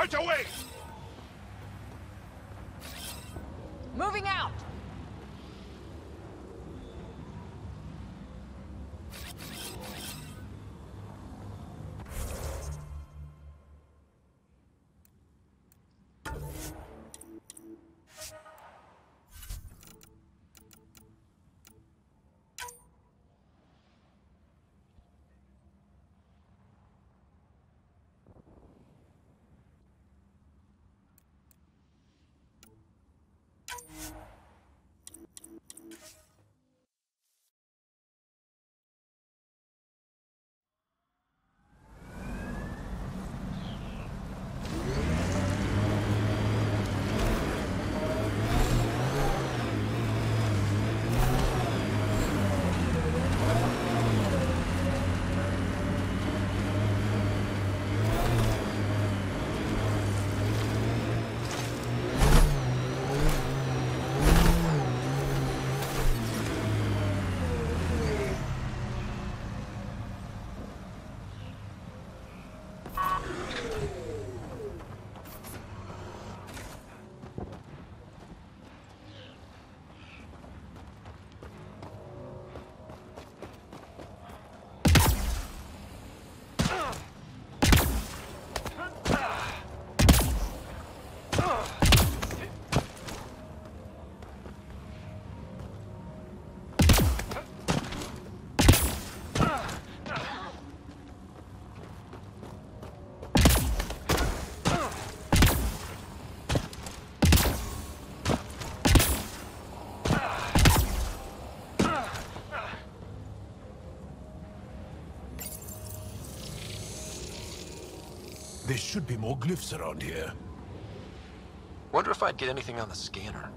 Right away! Should be more glyphs around here. Wonder if I'd get anything on the scanner.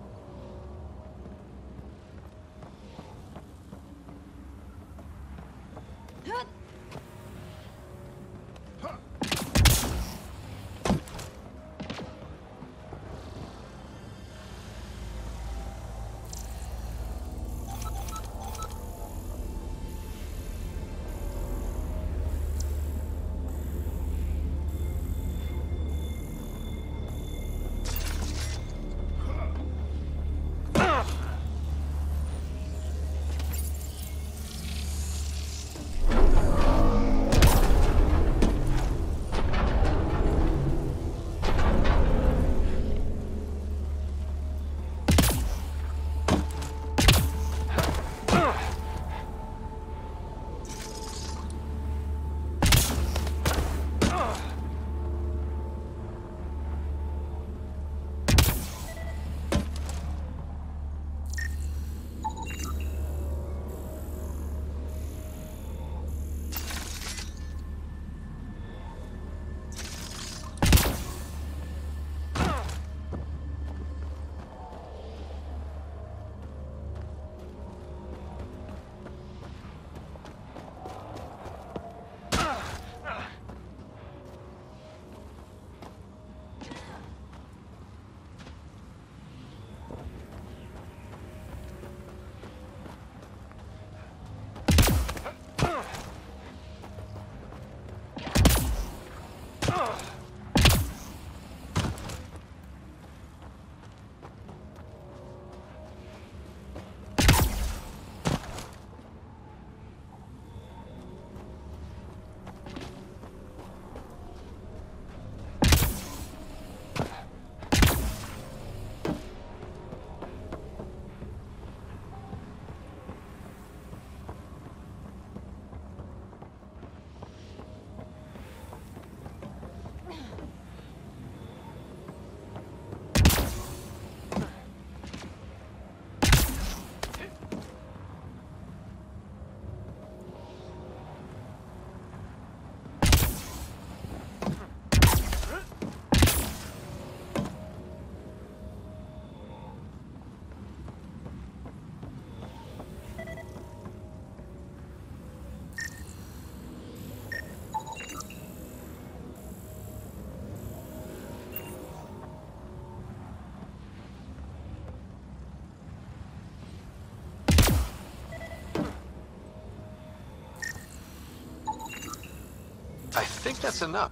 I think that's enough.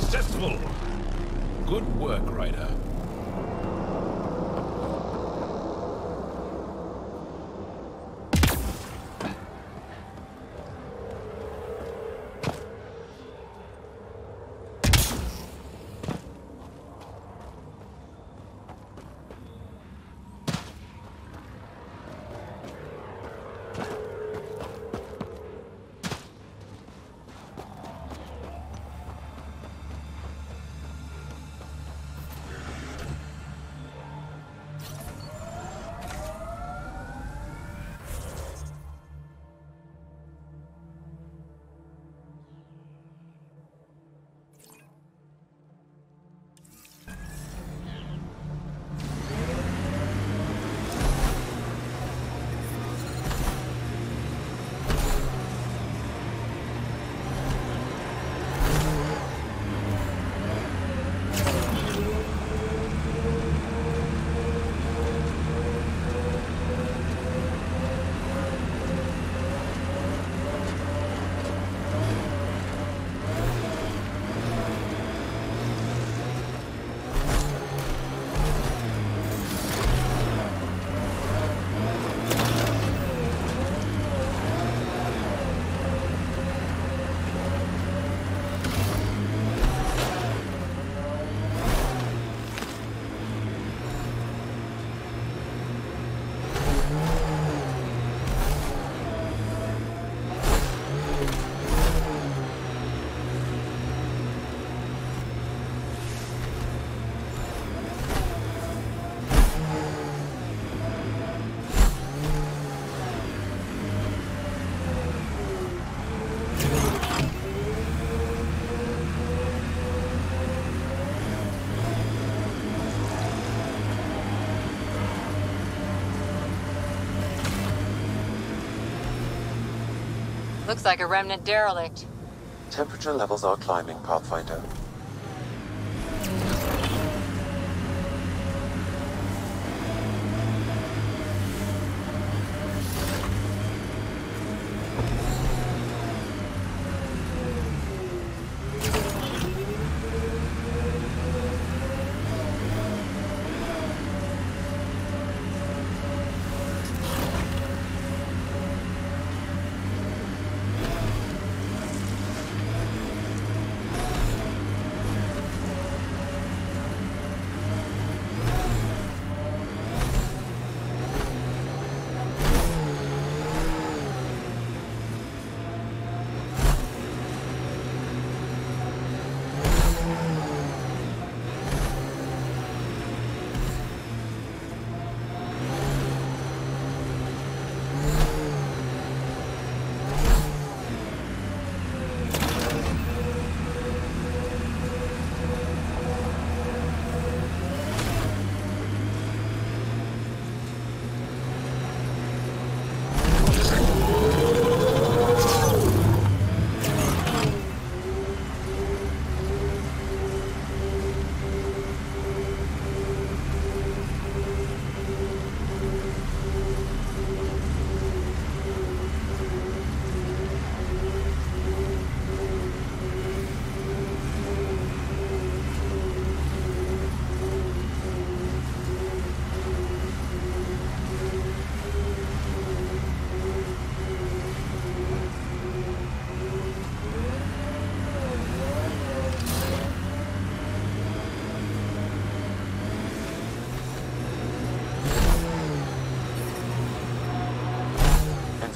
Successful! Good work, Ryder. Looks like a remnant derelict. Temperature levels are climbing, Pathfinder.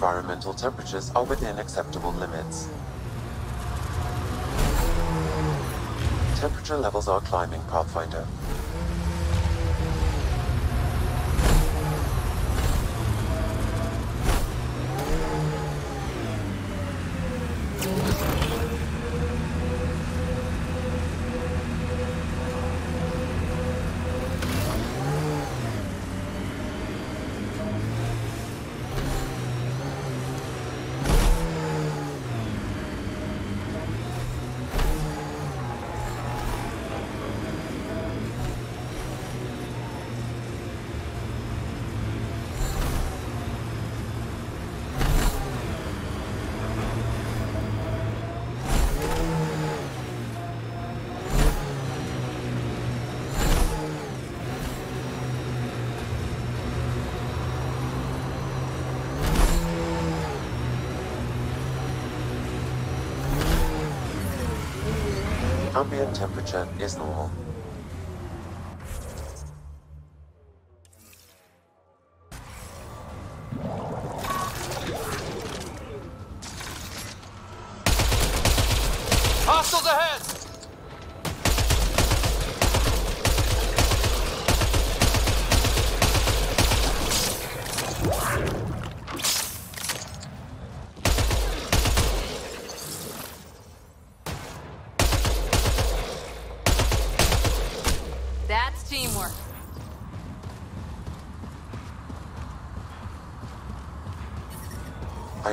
Environmental temperatures are within acceptable limits. Temperature levels are climbing, Pathfinder. Ambient temperature is normal.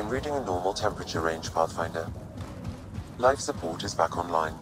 I'm reading a normal temperature range, Pathfinder. Life support is back online.